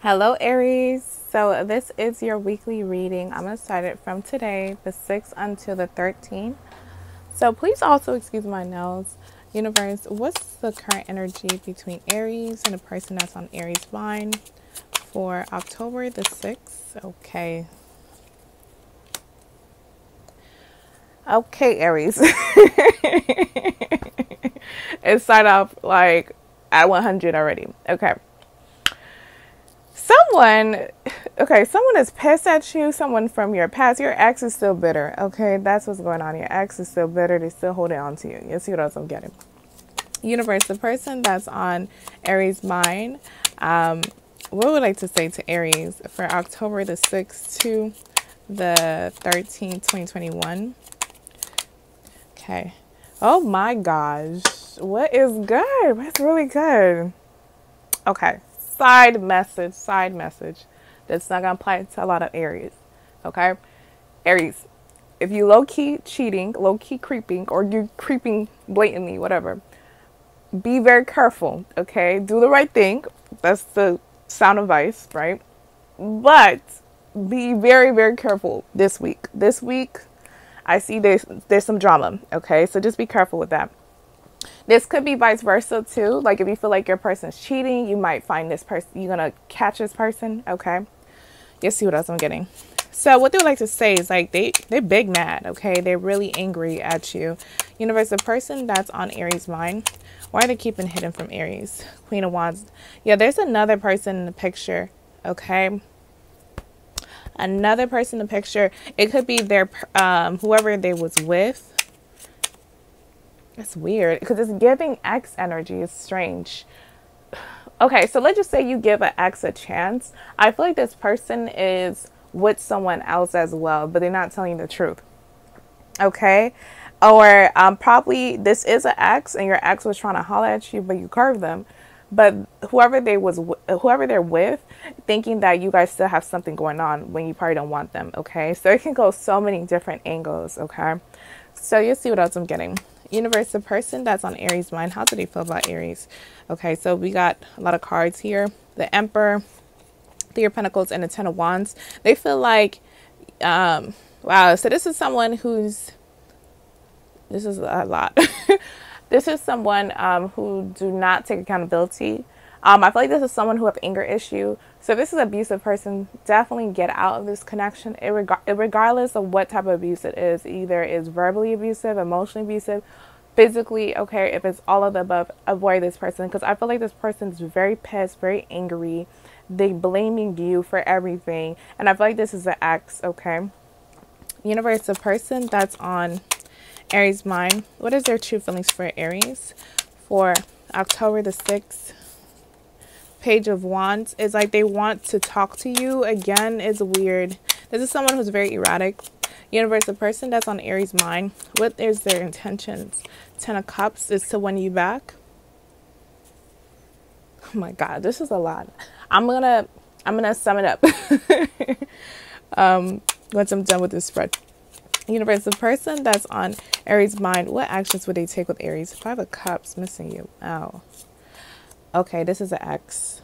Hello, Aries. So, this is your weekly reading. I'm going to start it from today, the 6th until the 13th. So, please also excuse my nose. Universe, what's the current energy between Aries and the person that's on Aries mind for October the 6th? Okay. Okay, Aries. it started off like at 100 already. Okay someone okay someone is pissed at you someone from your past your ex is still bitter okay? That's what's going on. Your ex is still bitter they still holding on to you. You see what else i'm getting? Universe the person that's on aries mind um what would like to say to aries for october the 6th to the 13th 2021 okay. Oh my gosh. What is good? What's really good? Okay side message, side message that's not going to apply to a lot of Aries. Okay? Aries, if you low key cheating, low key creeping, or you're creeping blatantly, whatever, be very careful. Okay? Do the right thing. That's the sound advice, right? But be very, very careful this week. This week, I see there's there's some drama. Okay, so just be careful with that. This could be vice versa too. Like if you feel like your person's cheating, you might find this person, you're going to catch this person. Okay. You see what else I'm getting. So what they would like to say is like they they're big mad, okay? They're really angry at you. Universe, the person that's on Aries mind, why are they keeping hidden from Aries? Queen of Wands. Yeah, there's another person in the picture, okay? Another person in the picture. It could be their um whoever they was with it's weird because it's giving X energy. It's strange. Okay, so let's just say you give an X a chance. I feel like this person is with someone else as well, but they're not telling the truth. Okay? Or um, probably this is an X and your ex was trying to holler at you, but you curved them. But whoever they was, whoever they're with, thinking that you guys still have something going on when you probably don't want them. Okay, so it can go so many different angles. Okay, so you see what else I'm getting. Universe, the person that's on Aries mind, how do they feel about Aries? Okay, so we got a lot of cards here. The Emperor, Three of Pentacles, and the Ten of Wands. They feel like, um, wow, so this is someone who's, this is a lot. this is someone um, who do not take accountability. Um, I feel like this is someone who have anger issue. So if this is abusive person, definitely get out of this connection. It reg- regardless of what type of abuse it is, either is verbally abusive, emotionally abusive, physically. Okay, if it's all of the above, avoid this person because I feel like this person is very pissed, very angry. They blaming you for everything, and I feel like this is an ex. Okay, universe, the person that's on Aries mind. What is their true feelings for Aries for October the sixth? Page of Wands is like they want to talk to you. Again, is weird. This is someone who's very erratic. Universe, the person that's on Aries' mind, what is their intentions? Ten of Cups is to win you back. Oh my God, this is a lot. I'm gonna, I'm gonna sum it up. um, once I'm done with this spread. Universe, the person that's on Aries' mind, what actions would they take with Aries? Five of Cups, missing you. Oh. Okay, this is an ex.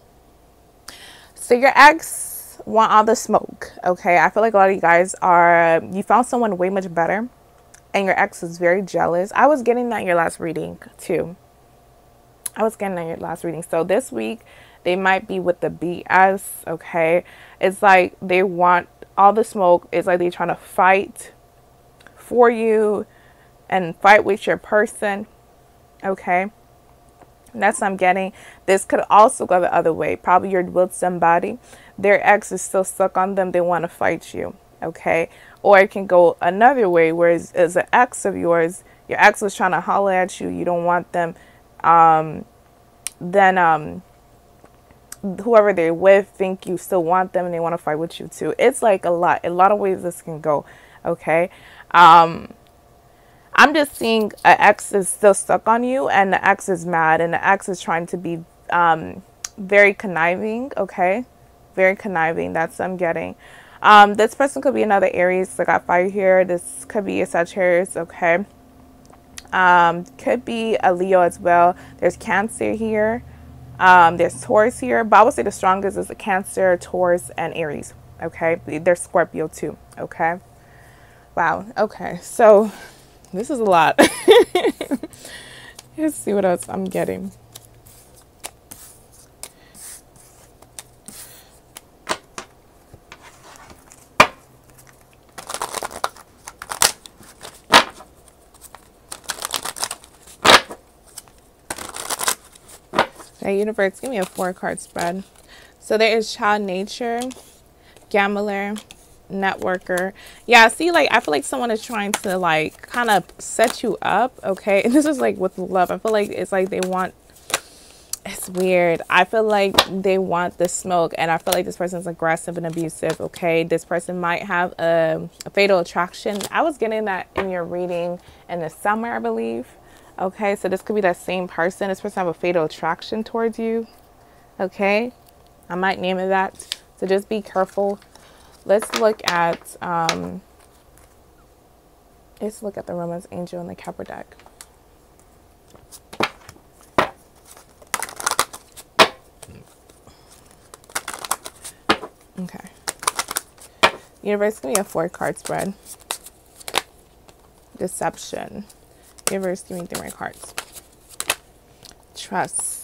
So your ex want all the smoke. Okay, I feel like a lot of you guys are you found someone way much better, and your ex is very jealous. I was getting that in your last reading too. I was getting that in your last reading. So this week they might be with the BS. Okay, it's like they want all the smoke. It's like they're trying to fight for you and fight with your person. Okay that's what I'm getting. This could also go the other way. Probably you're with somebody, their ex is still stuck on them. They want to fight you. Okay. Or it can go another way, whereas as an ex of yours, your ex was trying to holler at you, you don't want them. Um, then um, whoever they're with think you still want them and they want to fight with you too. It's like a lot. A lot of ways this can go. Okay. Um, I'm just seeing an ex is still stuck on you and the ex is mad and the ex is trying to be um, very conniving, okay? Very conniving. That's what I'm getting. Um, this person could be another Aries. I got fire here. This could be a Sagittarius, okay? Um, could be a Leo as well. There's Cancer here. Um, there's Taurus here, but I would say the strongest is the Cancer, Taurus, and Aries. Okay, there's Scorpio too. Okay, wow. Okay, so this is a lot. Let's see what else I'm getting. Okay, universe, give me a four card spread. So there is child nature, gambler, networker. Yeah, see, like, I feel like someone is trying to, like, kind of set you up, okay? And this is, like, with love. I feel like it's like they want, it's weird. I feel like they want the smoke, and I feel like this person's aggressive and abusive, okay? This person might have a, a fatal attraction. I was getting that in your reading in the summer, I believe. Okay, so this could be that same person. This person have a fatal attraction towards you. Okay, I might name it that. So just be careful. Let's look at um, let's look at the Romance Angel and the Capra deck. Okay. Universe, give me a four card spread. Deception. Universe, give me three more cards. Trust.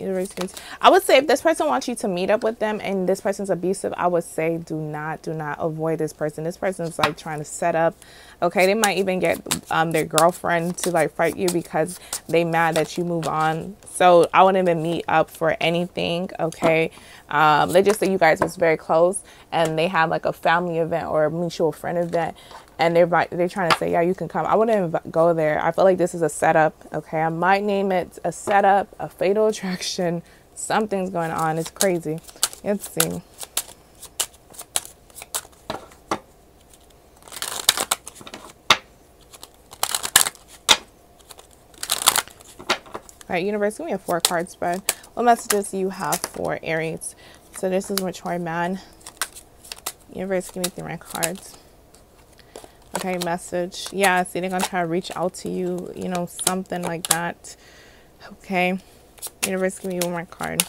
I would say if this person wants you to meet up with them and this person's abusive, I would say do not, do not avoid this person. This person's like trying to set up. Okay, they might even get um, their girlfriend to like fight you because they mad that you move on. So I wouldn't even meet up for anything. Okay, um, let's just say you guys was very close and they had like a family event or a mutual friend event and they're they're trying to say, yeah, you can come. I wouldn't go there. I feel like this is a setup. Okay, I might name it a setup, a fatal attraction. Something's going on. It's crazy. Let's see. All right, universe, give me a four card spread. What messages do you have for Aries? So this is mature man. Universe, give me three more cards. Okay, message. Yeah, see, they're to try to reach out to you, you know, something like that. Okay. Universe, give me one more card.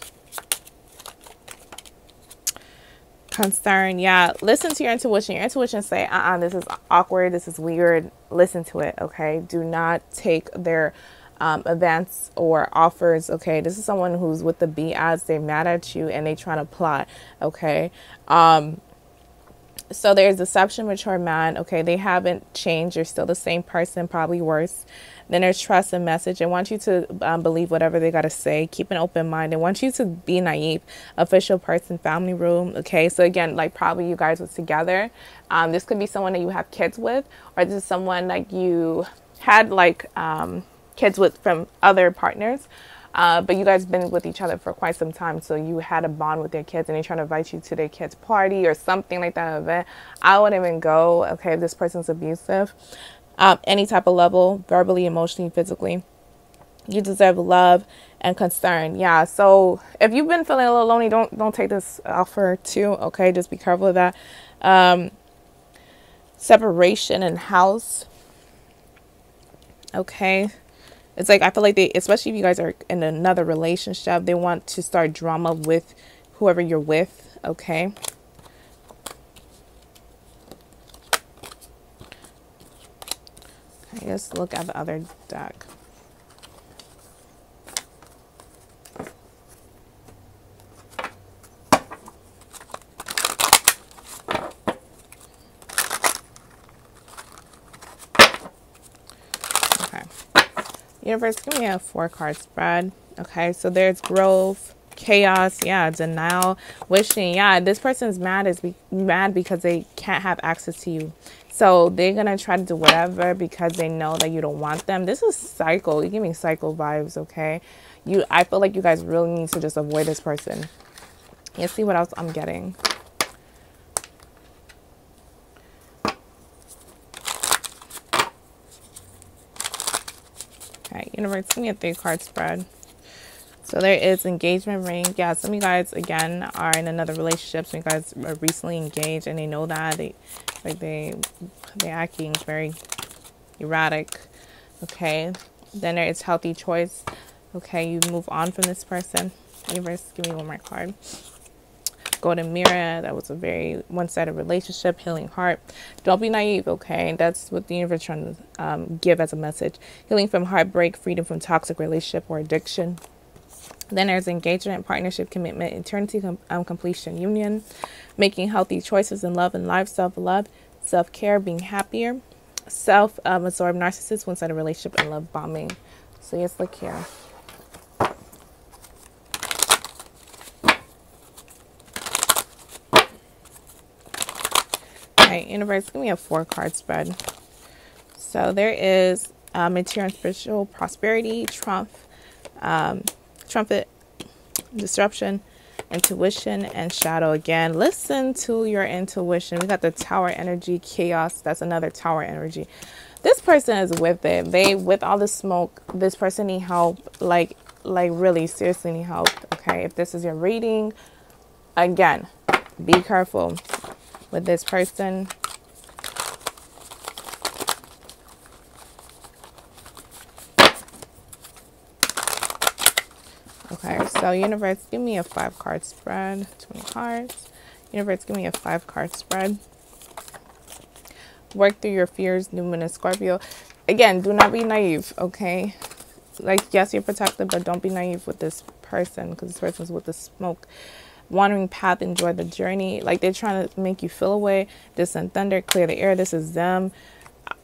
Concern. Yeah, listen to your intuition. Your intuition say, uh-uh, this is awkward. This is weird. Listen to it, okay? Do not take their um, events or offers. Okay, this is someone who's with the B ads. They're mad at you and they trying to plot. Okay, um, so there's deception, mature man. Okay, they haven't changed. You're still the same person, probably worse. Then there's trust and message. They want you to um, believe whatever they got to say. Keep an open mind. They want you to be naive. Official person, family room. Okay, so again, like probably you guys was together. Um, this could be someone that you have kids with, or this is someone like you had like um, kids with from other partners. Uh, but you guys been with each other for quite some time, so you had a bond with their kids, and they're trying to invite you to their kids' party or something like that event. I wouldn't even go. Okay, if this person's abusive, um, any type of level, verbally, emotionally, physically, you deserve love and concern. Yeah. So if you've been feeling a little lonely, don't don't take this offer too. Okay, just be careful of that. Um, separation and house. Okay it's like I feel like they, especially if you guys are in another relationship, they want to start drama with whoever you're with. Okay. Let's look at the other deck. Universe, give me a four card spread. Okay, so there's growth, chaos, yeah, denial, wishing. Yeah, this person's mad is be- mad because they can't have access to you. So they're gonna try to do whatever because they know that you don't want them. This is cycle. You give me cycle vibes, okay? You I feel like you guys really need to just avoid this person. Let's see what else I'm getting. Universe, give me a three card spread. So there is engagement ring. Yeah, some of you guys again are in another relationship. Some of you guys are recently engaged and they know that they like they they acting very erratic. Okay. Then there is healthy choice. Okay, you move on from this person. Universe, give me one more card. Golden Mirror, that was a very one sided relationship, healing heart. Don't be naive, okay? That's what the universe trying to um, give as a message. Healing from heartbreak, freedom from toxic relationship or addiction. Then there's engagement, partnership, commitment, eternity, com- um, completion, union, making healthy choices in love and life, self love, self care, being happier, self um, narcissist, one sided relationship, and love bombing. So, yes, look here. Okay, universe, give me a four card spread. So, there is uh, material and spiritual prosperity, trump, um, trumpet, disruption, intuition, and shadow again. Listen to your intuition. We got the tower energy, chaos. That's another tower energy. This person is with it. They with all the smoke. This person need help. Like like really seriously need help. Okay, if this is your reading, again, be careful with this person. Okay, so universe, give me a five card spread. 20 cards. Universe, give me a five card spread. Work through your fears, New Moon and Scorpio. Again, do not be naive, okay? Like, yes, you're protected, but don't be naive with this person because this person's with the smoke. Wandering path, enjoy the journey. Like, they're trying to make you feel away. Distant thunder, clear the air. This is them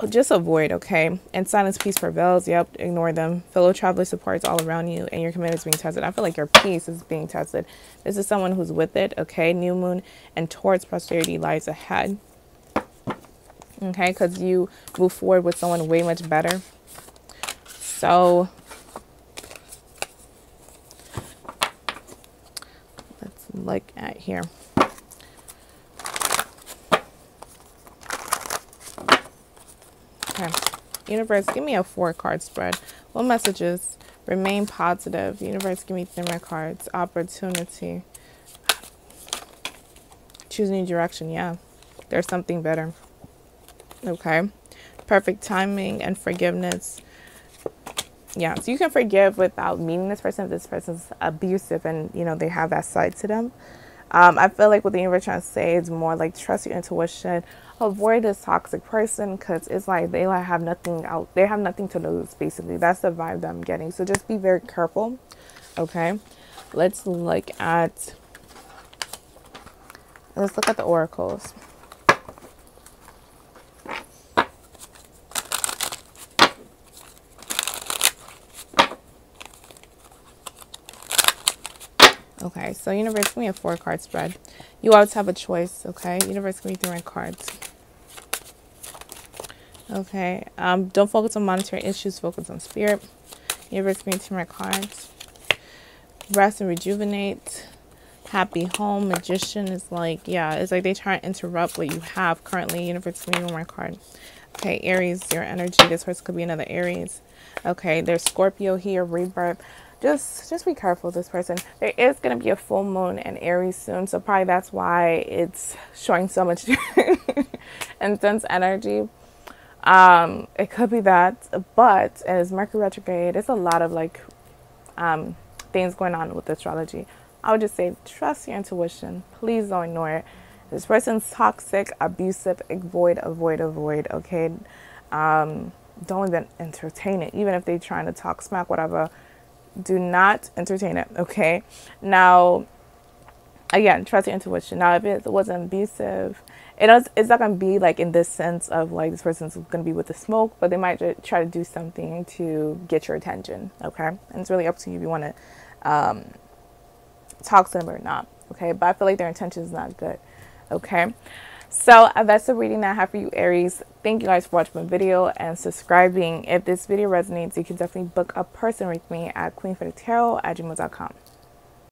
just avoid, okay? And silence, peace prevails. Yep, ignore them. Fellow traveler supports all around you, and your commitment is being tested. I feel like your peace is being tested. This is someone who's with it, okay? New moon and towards prosperity lies ahead, okay? Because you move forward with someone way much better. So, let's look at here. Okay. Universe, give me a four card spread. What messages? Remain positive. Universe, give me three more cards. Opportunity. Choose new direction. Yeah. There's something better. Okay. Perfect timing and forgiveness. Yeah. So you can forgive without meeting this person if this person's abusive and, you know, they have that side to them. Um, I feel like what the universe trying to say is more like trust your intuition avoid this toxic person because it's like they like have nothing out they have nothing to lose basically that's the vibe that i'm getting so just be very careful okay let's look at let's look at the oracles Okay, so universe, give me a four card spread. You always have a choice, okay? Universe, give me three cards. Okay, um, don't focus on monetary issues, focus on spirit. Universe, give me three more cards. Rest and rejuvenate. Happy home. Magician is like, yeah, it's like they try to interrupt what you have currently. Universe, give me one more card. Okay, Aries, your energy. This person could be another Aries. Okay, there's Scorpio here, rebirth just just be careful this person. There is going to be a full moon in aries soon so probably that's why it's showing so much intense energy. Um it could be that but as mercury retrograde it's a lot of like um things going on with astrology. I would just say trust your intuition. Please don't ignore it. This person's toxic abusive avoid avoid avoid okay? Um don't even entertain it even if they're trying to talk smack whatever do not entertain it. Okay. Now, again, trust your intuition. Now, if it wasn't abusive, it is, it's not to be like in this sense of like this person's to be with the smoke, but they might try to do something to get your attention. Okay. And it's really up to you if you want to um, talk to them or not. Okay. But I feel like their intention is not good. Okay. So that's the reading that I have for you, Aries. Thank you guys for watching my video and subscribing. If this video resonates, you can definitely book a person with me at queenfredatarot at gmail.com.